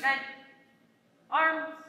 Men. Arms.